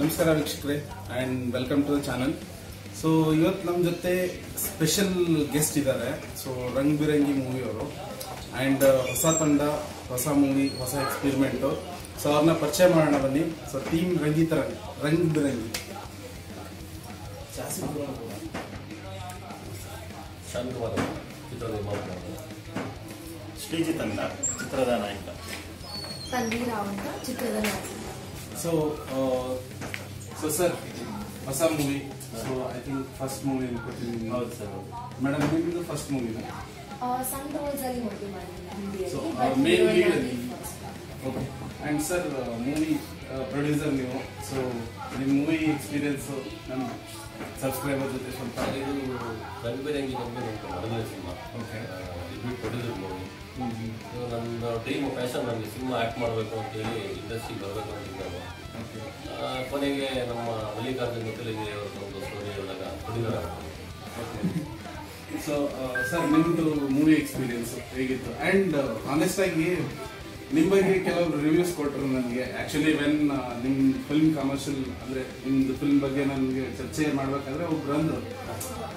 ನಮಸ್ಕಾರ ವೀಕ್ಷಕರೇ and welcome to the channel so ಇವತ್ತು ನಮ್ಮ ಜೊತೆ ಸ್ಪೆಷಲ್ ಗೆಸ್ಟ್ ಇದ್ದಾರೆ. ಸೊ ರಂಗ್ ಬಿರಂಗಿ ಮೂವಿಯವರು ಆ್ಯಂಡ್ ಹೊಸ ತಂಡ ಹೊಸ ಮೂವಿ ಹೊಸ ಎಕ್ಸ್ಪೆರಿಮೆಂಟು ಸೊ ಅವ್ರನ್ನ ಪರಿಚಯ ಮಾಡೋಣ ಬನ್ನಿ. ಸೊ ಟೀಮ್ ರಂಗಿತ ರಂಗ್ ರಂಗ್ ಬಿರಂಗಿ. ಶ್ರೀಜಿತ್ ಅಂತ ಚಿತ್ರದ ನಾಯಕ. ತನ್ವಿ ರಾವ್ ಅಂತ ಚಿತ್ರದ ನಾಯಕ. ಸೊ ಸೊ ಸರ್ ಹೊಸ movie so I think first movie ಅನ್ಕೋತೀನಿ ಹೌದು ಸರ್ ಮೇಡಮ್ ನಿಮ್ಮದು ಫಸ್ಟ್ ಮೂವಿನ ಸಣ್ಣ ಮೂವಿ ಅಲ್ಲಿ ಮದುವೆ ಮಾಡಿಲ್ಲ ಸೊ ಹಿಂದಿಯಲ್ಲಿ ಮೇನ್ but ಲೀಡ್ heroine ಅಲ್ಲಿ? ಆಗಿ first. Okay and sir movie producer ನೀವು. ಸೊ ನಿಮ್ಮ ಮೂವಿ ಎಕ್ಸ್ಪೀರಿಯನ್ಸ್ ನಮ್ಮ ಸಬ್ಸ್ಕ್ರೈಬರ್ ಜೊತೆ ಸ್ವಲ್ಪ ಇದು ರಂಗಬೇರಂಗಿ ನಮಗೆ cinema. Okay. Repeat producer movie ಇದು ನನ್ನ ಡ್ರೀಮ್ ಫ್ಯಾಷನ್ ನನಗೆ ಸಿನಿಮಾ ಆ್ಯಕ್ಟ್ ಮಾಡಬೇಕು ಅಂತೇಳಿ ಇಂಡಸ್ಟ್ರಿಗೆ ಬರಬೇಕು ಅಂತಿದ್ದೆ ಓಕೆ ಆ, ಕೊನೆಗೆ ನಮ್ಮ ಮಲ್ಲಿಕಾರ್ಜುನ್ ಮುತ್ತಲಿಗೆ ಒಂದು ಸ್ಟೋರಿ ಹೇಳಿದಾಗ ಹುಡುಗರ ಸೊ ಸರ್ ನಿಮ್ಮದು ಮೂವಿ ಎಕ್ಸ್ಪೀರಿಯನ್ಸ್ ಹೇಗಿತ್ತು? ಆ್ಯಂಡ್ ಆನೆಸ್ಟ್ ಆಗಿ ನಿಮ್ಮ ಬಗ್ಗೆ ಕೆಲವರು ರಿವ್ಯೂಸ್ ಕೊಟ್ಟರು ನನಗೆ. ಆ್ಯಕ್ಚುಲಿ ವೆನ್ ನಿಮ್ಮ ಫಿಲ್ಮ್ ಕಮರ್ಷಿಯಲ್ ಅಂದರೆ ನಿಮ್ಮದು ಫಿಲ್ಮ್ ಬಗ್ಗೆ ನನಗೆ ಚರ್ಚೆ ಮಾಡಬೇಕಾದ್ರೆ ಒಬ್ರು ಅಂದರು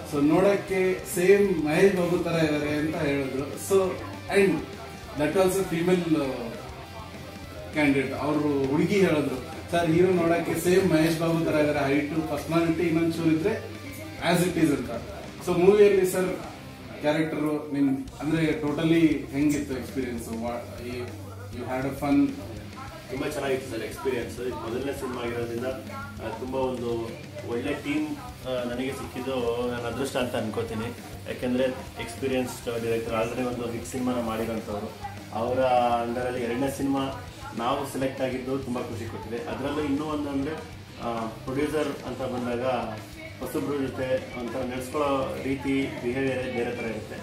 ಸೊ ನೋಡೋಕ್ಕೆ ಸೇಮ್ ಮಹೇಶ್ ಬಾಬು ಥರ ಇದ್ದಾರೆ ಅಂತ ಹೇಳಿದ್ರು. So and that also female candidate ಅವರು ಹುಡುಗಿ ಹೇಳಿದ್ರು. ಸರ್ ಹೀರೋ ನೋಡಕ್ಕೆ ಸೇಮ್ ಮಹೇಶ್ ಬಾಬು ತರ ಇದಾರೆ. ಹೈಟು ಪರ್ಸನಾಲಿಟಿ ಇನ್ನೊಂದು ಚೂರು ಇದ್ರೆ ಆಸ್ ಇಟ್ ಈಸ್ ಅಂತ. ಸೊ ಮೂವಿಯಲ್ಲಿ ಸರ್ ಕ್ಯಾರೆಕ್ಟರ್ ನಿಮ್ ಅಂದ್ರೆ ಟೋಟಲಿ ಹೆಂಗಿತ್ತು experience you had a fun ತುಂಬಾ ಚೆನ್ನಾಗಿತ್ತು ಸರ್ ಎಕ್ಸ್ಪೀರಿಯನ್ಸ್ ಮೊದಲನೇ ಸಿನಿಮಾ ಆಗಿರೋದ್ರಿಂದ ತುಂಬ ಒಂದು ಒಳ್ಳೆ ಟೀಮ್ ನನಗೆ ಸಿಕ್ಕಿದ್ದು ನನ್ನ ಅದೃಷ್ಟ ಅಂತ ಅನ್ಕೋತೀನಿ. ಯಾಕೆಂದರೆ ಎಕ್ಸ್ಪೀರಿಯನ್ಸ್ ಡೈರೆಕ್ಟರ್ ಆಲ್ರೆಡಿ ಒಂದು ಹಿಟ್ ಸಿನಿಮಾನ ಮಾಡಿರೋಂಥವ್ರು ಅವರ ಅಂಡರಲ್ಲಿ ಎರಡನೇ ಸಿನಿಮಾ ನಾವು ಸೆಲೆಕ್ಟ್ ಆಗಿದ್ದು ತುಂಬ ಖುಷಿ ಕೊಟ್ಟಿದೆ. ಅದರಲ್ಲೂ ಇನ್ನೂ ಒಂದು ಅಂದರೆ ಪ್ರೊಡ್ಯೂಸರ್ ಅಂತ ಬಂದಾಗ ಹೊಸಬ್ರ ಜೊತೆ ಒಂಥರ ನಡೆಸ್ಕೊಳ್ಳೋ ರೀತಿ ಬಿಹೇವಿಯರ್ ಬೇರೆ ಥರ ಇರುತ್ತೆ.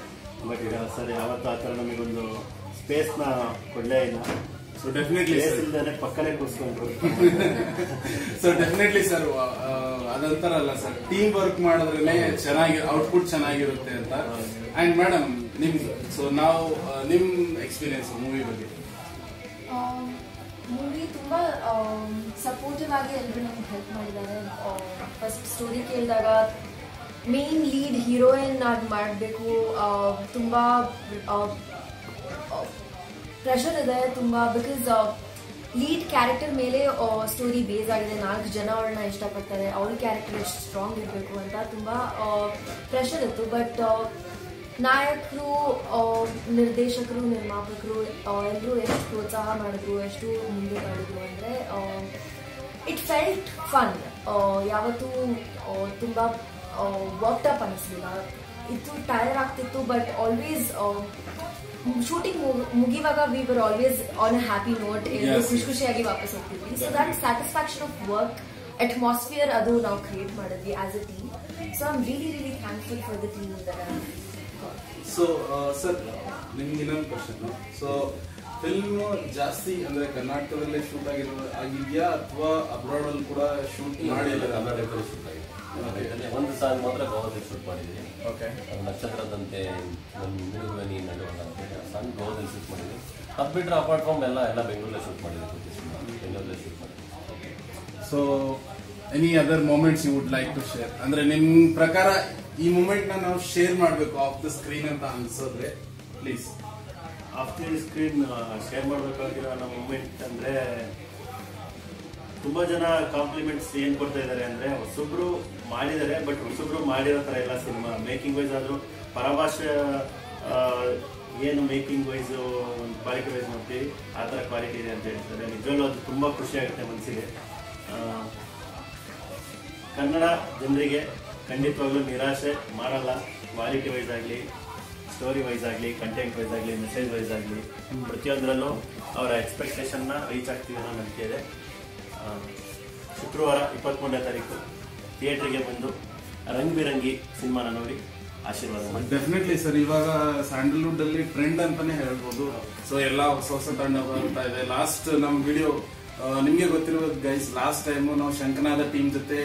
ಬಟ್ ಸರ್, ಯಾವತ್ತೂ ಆ ಥರ ನಮಗೊಂದು ಸ್ಪೇಸ್ನ ಕೊಡಲೇ ಇಲ್ಲ. ಸೊ ಡೆಫಿನೆಟ್ಲಿ ಪಕ್ಕನೆ ಕೂರಿಸ್ಕೊಂಡ್ರು ಸೊ ಡೆಫಿನೆಟ್ಲಿ ಸರ್ ಅದಂತಾರಲ್ಲ ಸರ್ ಟೀಮ್ ವರ್ಕ್ ಮಾಡಿದ್ರೆ ಚೆನ್ನಾಗಿ ಔಟ್ಪುಟ್ ಚೆನ್ನಾಗಿರುತ್ತೆ ಅಂತ. ಅಂಡ್ ಮೇಡಮ್ ನಿಮ್ದು ಸೊ ನಾವು ನಿಮ್ ಎಕ್ಸ್ಪೀರಿಯನ್ಸ್ ಮೂವಿ ಬಗ್ಗೆ. ಮೂವಿ ತುಂಬಾ ಸಪೋರ್ಟಿವ್ ಆಗಿ ಎಲ್ಲರೂ ನಮ್ಗೆ ಹೆಲ್ಪ್ ಮಾಡಿದ್ದಾರೆ. ಫಸ್ಟ್ ಸ್ಟೋರಿ ಕೇಳಿದಾಗ ಮೇನ್ ಲೀಡ್ ಹೀರೋಯಿನ್ ಆಗಿ ಮಾಡಬೇಕು. ತುಂಬ ಪ್ರೆಷರ್ ಇದೆ ತುಂಬ ಬಿಕಾಸ್ ಲೀಡ್ ಕ್ಯಾರೆಕ್ಟರ್ ಮೇಲೆ ಸ್ಟೋರಿ ಬೇಸ್ ಆಗಿದೆ. ನಾಲ್ಕು ಜನ ಅವಳನ್ನ ಇಷ್ಟಪಡ್ತಾರೆ. ಅವಳ ಕ್ಯಾರೆಕ್ಟರ್ ಎಷ್ಟು ಸ್ಟ್ರಾಂಗ್ ಇರಬೇಕು ಅಂತ ತುಂಬ ಪ್ರೆಷರ್ ಇತ್ತು. ಬಟ್ ನಾಯಕರು ನಿರ್ದೇಶಕರು, ನಿರ್ಮಾಪಕರು ಎಲ್ಲರೂ ಎಷ್ಟು ಪ್ರೋತ್ಸಾಹ ಮಾಡಿದ್ರು, ಎಷ್ಟು ಮುಂದೆ ಮಾಡಿದ್ರು ಅಂದರೆ ಇಟ್ ಫೆಲ್ಟ್ ಫನ್ ಯಾವತ್ತೂ ತುಂಬ ವರ್ಕ್ಟಪ್ ಅನಿಸ್ಲಿಲ್ಲ. ಇದು ಟೈರ್ ಆಗ್ತಿತ್ತು but always shooting ಮುಗಿವಾಗ we were always on a happy note ಎಲ್ಲರೂ Yes, ಖುಷಿ yes. ಖುಷಿಯಾಗಿ ವಾಪಸ್ ಹೋಗ್ತಿದ್ವಿ so that satisfaction of work atmosphere ಅದು ನಾವು ಕ್ರಿಯೇಟ್ ಮಾಡಿದ್ವಿ as a team so I am really really thankful for the team that so sir ನಿಮ್ಗೆ ಇನ್ನೊಂದು ಕ್ವಶನ್ ಸೊ ಫಿಲ್ಮ್ ಜಾಸ್ತಿ ಅಂದ್ರೆ ಕರ್ನಾಟಕದಲ್ಲೇ ಶೂಟ್ ಆಗಿರೋ ಆಗಿದ್ಯಾ ಅಥವಾ ಅಬ್ರಾಡ್ ಅಲ್ಲಿ ಕೂಡ ಶೂಟ್ ಮಾಡಿಲ್ಲ ಕರ್ನಾಟಕದಲ್ಲಿ ಶೂಟ್ ಆಗಿದೆ. ಒಂದು ಸಾಂಗ್ ಮಾತ್ರ ಗೋವಾದಲ್ಲಿ ಶೂಟ್ ಮಾಡಿದ್ವಿ ಓಕೆ ನಕ್ಷತ್ರದಂತೆ ನಮ್ಮ ಆ ಸಾಂಗ್ ಗೋವಾದಲ್ಲಿ ಶೂಟ್ ಮಾಡಿದ್ವಿ ಅದು ಬಿಟ್ಟರೆ ಅಪಾರ್ಟ್ ಫ್ರಮ್ ಎಲ್ಲ ಎಲ್ಲ ಬೆಂಗಳೂರಲ್ಲೇ ಶೂಟ್ ಮಾಡಿದ್ವಿ ಬೆಂಗಳೂರಲ್ಲಿ ಶೂಟ್ ಮಾಡಿದ್ವಿ so any other moments you would like to share ಅಂದ್ರೆ ನಿಮ್ ಪ್ರಕಾರ ಈ ಮೂಮೆಂಟ್ನ ನಾವು ಶೇರ್ ಮಾಡಬೇಕು ಆಫ್ ದ ಸ್ಕ್ರೀನ್ ಅಂತ ಅನ್ಸೋದ್ರೆ please of the screen share ಮಾಡಬೇಕಾಗಿರೋ ನಮ್ಮ ಮೂಮೆಂಟ್ ಅಂದರೆ ತುಂಬ ಜನ ಕಾಂಪ್ಲಿಮೆಂಟ್ಸ್ ಏನು ಕೊಡ್ತಾ ಇದ್ದಾರೆ ಅಂದರೆ ಹೊಸಬ್ರು ಮಾಡಿದ್ದಾರೆ ಬಟ್ ಹೊಸಬ್ರು ಮಾಡಿರೋ ಥರ ಎಲ್ಲ ಸಿನಿಮಾ. ಮೇಕಿಂಗ್ ವೈಸ್ ಆದರೂ ಪರಭಾಷೆ ಏನು ಮೇಕಿಂಗ್ ವೈಸ್ ಕ್ವಾಲಿಟಿ ವೈಸ್ ನೋಡ್ತೀವಿ, ಆ ಥರ ಕ್ವಾಲಿಟಿ ಇದೆ ಅಂತ ಹೇಳ್ತಾರೆ. ನಿಜವಾಗ್ಲೂ ಅದು ತುಂಬ ಖುಷಿ ಆಗುತ್ತೆ ಮನಸ್ಸಿಗೆ ಕನ್ನಡ ಜನರಿಗೆ ಖಂಡಿತವಾಗ್ಲೂ ನಿರಾಶೆ ಮಾಡಲ್ಲ ಕ್ವಾಲಿಟಿ ವೈಸ್ ಆಗಲಿ ಸ್ಟೋರಿ ವೈಸ್ ಆಗಲಿ ಕಂಟೆಂಟ್ ವೈಸ್ ಆಗಲಿ ಮೆಸೇಜ್ ವೈಸ್ ಆಗಲಿ, ಪ್ರತಿಯೊಂದರಲ್ಲೂ ಅವರ ಎಕ್ಸ್ಪೆಕ್ಟೇಷನ್ನ ರೀಚ್ ಆಗ್ತೀವಿ ಅನ್ನೋ ನಂಬಿಕೆ ಇದೆ. ಶುಕ್ರವಾರ ಇಪ್ಪತ್ತ್ಮೂರನೇ ತಾರೀಕು ಥಿಯೇಟ್ರಿಗೆ ಬಂದು ರಂಗ್ ಬಿರಂಗಿ ಸಿನಿಮಾನ ನೋಡಿ ಆಶೀರ್ವಾದ ಡೆಫಿನೆಟ್ಲಿ ಸರ್ ಇವಾಗ ಸ್ಯಾಂಡಲ್ವುಡ್ ಅಲ್ಲಿ ಟ್ರೆಂಡ್ ಅಂತಾನೆ ಹೇಳ್ಬೋದು. ಸೊ ಎಲ್ಲ ಹೊಸ ಹೊಸ ತಂಡ ಬರ್ತಾ ಇದೆ. ಲಾಸ್ಟ್ ನಮ್ ವಿಡಿಯೋ ನಿಮ್ಗೆ ಗೊತ್ತಿರೋದು ಗೈಸ್ ಲಾಸ್ಟ್ ಟೈಮ್ ನಾವು ಶಂಕನಾದ ಟೀಮ್ ಜೊತೆ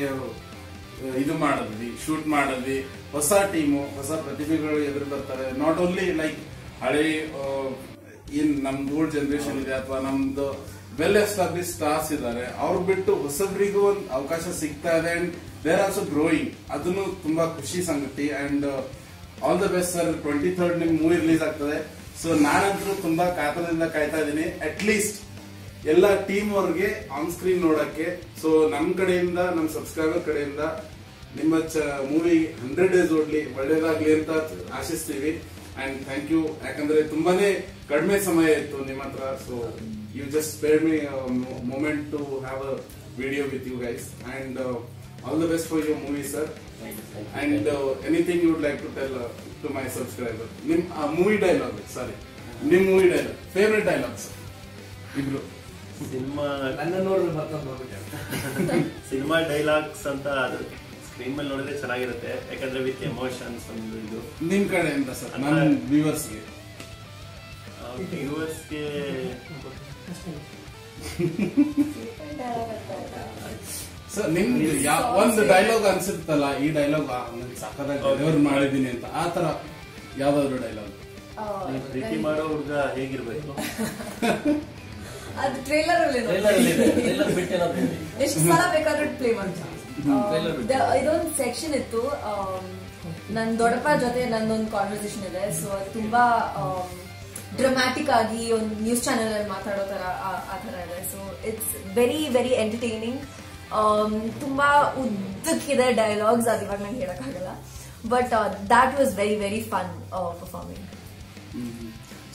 ಇದು ಮಾಡಿದ್ವಿ ಶೂಟ್ ಮಾಡಿದ್ವಿ. ಹೊಸ ಟೀಮು ಹೊಸ ಪ್ರತಿಭೆಗಳು ಎದುರು ಬರ್ತಾರೆ. ನಾಟ್ ಓನ್ಲಿ ಲೈಕ್ ಹಳೆ ಏನ್ ನಮ್ದು ಓಲ್ಡ್ ಜನರೇಷನ್ ಇದೆ ಅಥವಾ ನಮ್ದು ವೆಲ್ ಎಸ್ಟಾಬ್ಲಿಷ್ ಸ್ಟಾರ್ಸ್ ಇದ್ದಾರೆ, ಅವ್ರು ಬಿಟ್ಟು ಹೊಸಬ್ರಿಗೂ ಒಂದು ಅವಕಾಶ ಸಿಗ್ತಾ ಇದೆ ಅಂಡ್ ದೇರ್ ಆಲ್ಸೋ ಗ್ರೋಯಿಂಗ್ ಅದನ್ನು ತುಂಬಾ ಖುಷಿ ಸಂಗತಿ and all the best sir twenty third ನಿಮ್ ಮೂವಿ ರಿಲೀಸ್ ಆಗ್ತದೆ. ಸೊ ನಾನಂತೂ ತುಂಬಾ ಕಾತರದಿಂದ ಕಾಯ್ತಾ ಇದ್ದೀನಿ. ಅಟ್ ಲೀಸ್ಟ್ ಎಲ್ಲ ಟೀಮ್ ಅವ್ರಿಗೆ ಆನ್ ಸ್ಕ್ರೀನ್ ನೋಡಕ್ಕೆ. ಸೊ ನಮ್ಮ ಕಡೆಯಿಂದ ನಮ್ಮ ಸಬ್ಸ್ಕ್ರೈಬರ್ ಕಡೆಯಿಂದ ನಿಮ್ಮ ಮೂವಿ ಹಂಡ್ರೆಡ್ ಡೇಸ್ ಓಡ್ಲಿ ಒಳ್ಳೇದಾಗ್ಲಿ ಅಂತ ಆಶಿಸ್ತೀವಿ. ಅಂಡ್ ಥ್ಯಾಂಕ್ ಯು ಯಾಕಂದ್ರೆ ತುಂಬಾನೇ ಕಡಿಮೆ ಸಮಯ ಇತ್ತು ನಿಮ್ಮ ಹತ್ರ. So you just spare me moment to have a video with you guys and all the best for your movie sir and anything you'd like to tell to my subscriber ನಿಮ್ movie dialogue sorry ನಿಮ್ movie dialogue favourite dialogues ಇಬ್ರು cinema cinema dialogues ಅಂತ ಅದು screen ಮೇಲೆ ನೋಡಿದ್ರೆ ಚೆನ್ನಾಗಿರುತ್ತೆ ಯಾಕಂದ್ರೆ with emotions ಒಂದು ಇದು. ನಿಮ್ ಕಡೆಯಿಂದ ಸರ್? ನನ್ನ ವ್ಯೂವರ್ಸ್ಗೆ ವ್ಯೂವರ್ಸ್ಗೆ ಸರ್ ನಿಮ್ಗೆ ಒಂದು ಡೈಲಾಗ್ ಅನ್ಸುತ್ತಲ್ಲ ಈ ಡೈಲಾಗ್ ಸಕ್ಕದಾಗಿ ಡೆಲಿವರ್ ಮಾಡಿದೀನಿ ಅಂತ. ಆ ತರ ಯಾವ್ದಾದ್ರು ಡೈಲಾಗ್ ಪ್ರೀತಿ ಮಾಡೋ ಹುಡುಗ ಹೇಗಿರ್ಬೇಕು? ಅದು ಟ್ರೇಲರ್ ಅಲ್ಲಿ ಟ್ರೈಲರ್ ಎಷ್ಟು ಸಲ ಬೇಕಾದ್ರೂ ಪ್ಲೇ ಮಾಡ್ತೀನಿ. ಇದೊಂದು ಸೆಕ್ಷನ್ ಇತ್ತು ನನ್ನ ನನ್ ದೊಡ್ಡಪ್ಪ ಜೊತೆ ನಂದೊಂದು ಕಾನ್ವರ್ಸೇಷನ್ ಇದೆ. ಸೊ ಅದು ತುಂಬಾ ಡ್ರಮ್ಯಾಟಿಕ್ ಆಗಿ ಒಂದು ನ್ಯೂಸ್ ಚಾನೆಲ್ ಅಲ್ಲಿ ಮಾತಾಡೋ ತರ ಆ- ತರ ಇದೆ. So it's very very entertaining ತುಂಬಾ ಉದ್ದಕ್ಕಿದೆ ಡೈಲಾಗ್ಸ್ ಅದು ಇವಾಗ ನಂಗೆ ಹೇಳಕ್ಕಾಗಲ್ಲ. But that was very very fun performing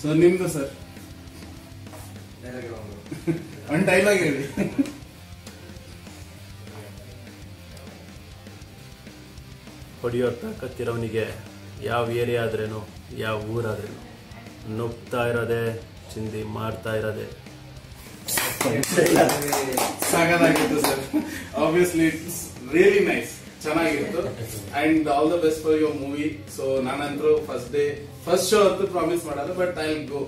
so ನಿಮ್ದು ಸರ್ ಒಂದು ಡೈಲಾಗ್ ಹೇಳಿ. ಹೊಡೆಯೋ ತಾಕತ್ತಿರೋನಿಗೆ ಯಾವ ಏರಿಯಾ ಆದ್ರೇನು ಯಾವ ಊರಾದ್ರೇನು. ನುಗ್ತಾ ಇರೋದೆ ಚಿಂದಿ ಮಾಡ್ತಾ ಇರೋದೆ. ಸಾಗದಾಗಿತ್ತು sir. Obviously it's really nice ಚೆನ್ನಾಗಿತ್ತು. And all the best for your movie so ನಾನಂತರೂ first day first show ಅಂತೂ ಪ್ರಾಮಿಸ್ ಮಾಡಲ್ಲ but I go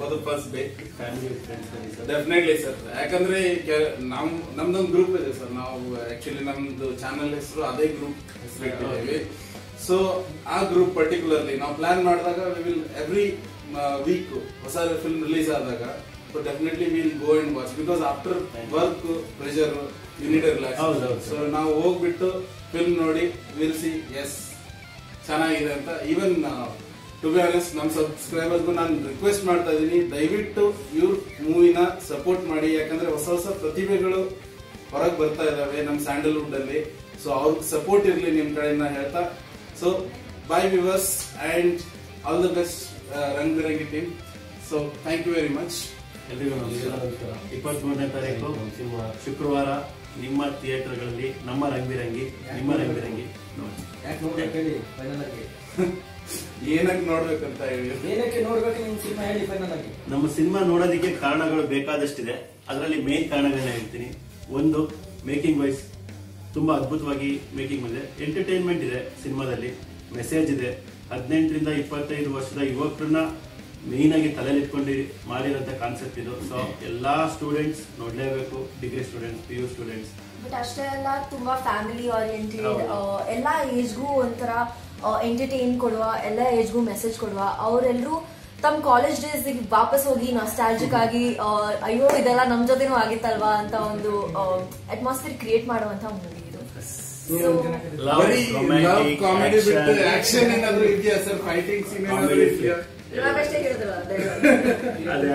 for the first day family friends definitely sir ಯಾಕಂದ್ರೆ ನಮ್ ನಮ್ದೊಂದು ಗ್ರೂಪ್ ಇದೆ ಸರ್ ನಾವು actually ನಮ್ದು channel ಹೆಸರು ಅದೇ ಗ್ರೂಪ್ ಹೆಸರು ಇಟ್ಟಿದ್ದೀವಿ. ಸೊ ಆ ಗ್ರೂಪ್ ಪರ್ಟಿಕ್ಯುಲರ್ಲಿ ನಾವು ಪ್ಲಾನ್ ಮಾಡಿದಾಗ ವಿ ವಿಲ್ ಎವ್ರಿ ವೀಕ್ ಹೊಸ ಫಿಲ್ಮ್ ರಿಲೀಸ್ ಆದಾಗ so definitely will go and watch because after work pressure unit relax. So ನಾವು ಹೋಗ್ಬಿಟ್ಟು ಫಿಲ್ಮ್ ನೋಡಿ ವಿಲ್ ಸಿ ಎಸ್ ಚೆನ್ನಾಗಿದೆ ಅಂತ ಈವನ್ ಟು ಬಿ ಆನೆಸ್ಟ್ ನಮ್ಮ ಸಬ್ಸ್ಕ್ರೈಬರ್ಗೂ ನಾನು ರಿಕ್ವೆಸ್ಟ್ ಮಾಡ್ತಾ ಇದ್ದೀನಿ ದಯವಿಟ್ಟು ಇವ್ರ ಮೂವಿನ ಸಪೋರ್ಟ್ ಮಾಡಿ. ಯಾಕಂದ್ರೆ ಹೊಸ ಹೊಸ ಪ್ರತಿಭೆಗಳು ಹೊರಗೆ ಬರ್ತಾ ಇದಾವೆ ನಮ್ಮ ಸ್ಯಾಂಡಲ್ವುಡ್ ಅಲ್ಲಿ. ಸೊ ಅವ್ರಿಗೆ ಸಪೋರ್ಟ್ ಇರಲಿ ನಿಮ್ಮ ಕಡೆಯಿಂದ ಹೇಳ್ತಾ. So bye viewers and all the best Rang Birangi team so thank you very much ಎಲ್ರಿಗೂ ನಮಸ್ಕಾರ. ಇಪ್ಪತ್ಮೂರನೇ ತಾರೀಕು ಶುಕ್ರವಾರ ನಿಮ್ಮ ಥಿಯೇಟರ್ಗಳಲ್ಲಿ ನಮ್ಮ ರಂಗಿರಂಗಿ ನಿಮ್ಮ ರಂಗಿರಂಗಿ ನೋಡಿ ಏನಕ್ಕೆ ನೋಡ್ಬೇಕಂತ ಹೇಳಿ? ಏನಕ್ಕೆ ನೋಡ್ಬೇಕು ನಿಮ್ ಸಿನಿಮಾ ಹೇಳಿ ಫೈನಲ್ ಆಗಿ. ನಮ್ಮ ಸಿನಿಮಾ ನೋಡೋದಕ್ಕೆ ಕಾರಣಗಳು ಬೇಕಾದಷ್ಟಿದೆ. ಅದರಲ್ಲಿ ಮೇನ್ ಕಾರಣಗಳನ್ನ ಹೇಳ್ತೀನಿ. ಒಂದು ಮೇಕಿಂಗ್ ವೈಸ್ ತುಂಬಾ ಅದ್ಭುತವಾಗಿ ಮೇಕಿಂಗ್ ಇದೆ ಎಂಟರ್ಟೈನ್ಮೆಂಟ್ ಇದೆ ಸಿನಿಮಾದಲ್ಲಿ. ಮೆಸೇಜ್ ಇದೆ. ಹದಿನೆಂಟರಿಂದ ಇಪ್ಪತ್ತೈದು ವರ್ಷದ ಯುವಕರನ್ನ ಮೇನ್ ಆಗಿ ತಲೆಯಲ್ಲಿ ಇಟ್ಕೊಂಡು ಮಾಡಿರೋಂಥ ಕಾನ್ಸೆಪ್ಟ್ ಇದು. ಸೊ ಎಲ್ಲಾ students ನೋಡ್ಲೇಬೇಕು. Degree students P U students but ಅಷ್ಟೇ ಅಲ್ಲ ತುಂಬಾ ಫ್ಯಾಮಿಲಿ ಓರಿಯೆಂಟೆಡ್ ಎಲ್ಲಾ ಏಜ್ಗೂ ಒಂಥರ ಎಂಟರ್ಟೈನ್ ಕೊಡುವ ಎಲ್ಲ ಏಜ್ಗೂ ಮೆಸೇಜ್ ಕೊಡುವ ಅವರೆಲ್ಲರೂ ತಮ್ಮ ಕಾಲೇಜ್ ಡೇಸ್ ವಾಪಸ್ ಹೋಗಿ ನಾಸ್ಟಾಲಜಿಕ್ ಆಗಿ ಆ, ಅಯ್ಯೋ ಇದೆಲ್ಲ ನಮ್ ಜೊತೆನೂ ಆಗಿತ್ತಲ್ವಾ ಅಂತ ಒಂದು ಅಟ್ಮಾಸ್ಫಿಯರ್ ಕ್ರಿಯೇಟ್ ಮಾಡುವಂತ ಮೂವಿ ಇದು. So, ಬರೀ ಕಾಮಿಡಿ ಬಿಟ್ಟು ಆಕ್ಷನ್ ಏನಾದ್ರು ಇದೆಯಾ ಸರ್? ಫೈಟಿಂಗ್ ಸೀನ್ ಏನಾದ್ರು Comedy ಇದೆಯಾ? ಇವಾಗಷ್ಟೇ ಹೇಳಿದ್ರಲ್ಲ dialogue. ಅದೇ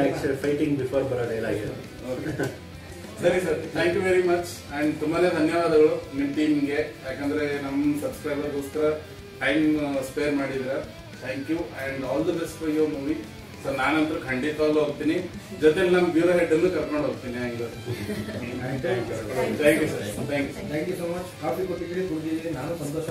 ಫೈಟಿಂಗ್ ಬಿಫೋರ್ ಬರೋ ಡೈಲಾಗ್ ಸರಿ sir thank you very much and ತುಂಬಾನೇ ಧನ್ಯವಾದಗಳು ನಿಮ್ ಟೀಮ್ಗೆ ಯಾಕಂದ್ರೆ ನಮ್ ಸಬ್ಸ್ಕ್ರೈಬರ್ಗೋಸ್ಕರ ಟೈಮ್ ಸ್ಪೇರ್ ಮಾಡಿದ್ರ thank you and all the best for your movie so ನಾನಂತೂ ಖಂಡಿತವಾಗ್ಲೂ ಹೋಗ್ತೀನಿ. ಜೊತೆಲಿ ನಮ್ ಬ್ಯೂರೋ ಹೆಡ್ ಅನ್ನು ಕರ್ಕೊಂಡು ಹೋಗ್ತೀನಿ ಹಂಗೆ. Thank you sir thank you thank you so much coffee ಕೊಟ್ಟಿದ್ದೀರಿ ಕುಡಿದಿದ್ದೀರಿ. ನಾನು ಸಂತೋಷ